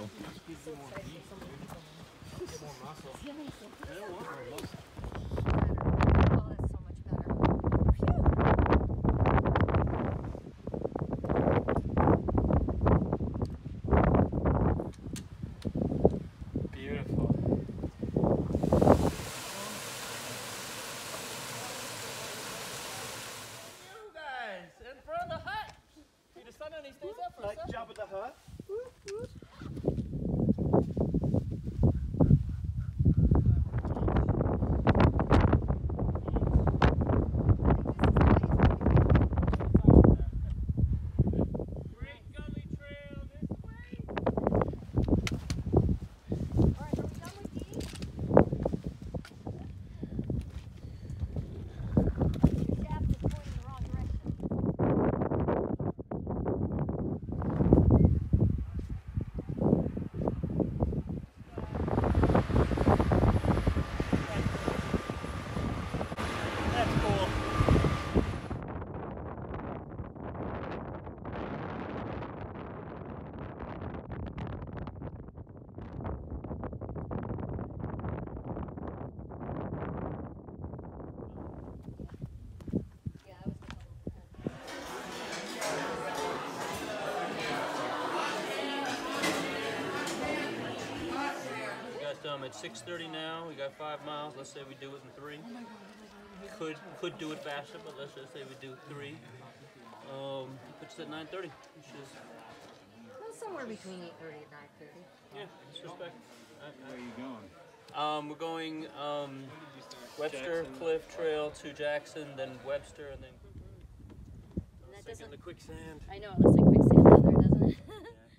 That's so much better. Phew. Beautiful. You guys in front of the hut. See the sun and he up for Like. Jabba the Hutt. Um at 6:30 now. We got five miles. Let's say we do it in three. Could could do it faster, but let's just say we do three. Um, puts us at 9:30, which is well, somewhere between 8:30 and 9:30. yeah, it's respect. Where are you going? Um, we're going um, Webster Jackson. Cliff Trail to Jackson, then Webster, and then And that doesn't. the quicksand. I know it looks like quicksand down there, doesn't it? Yeah,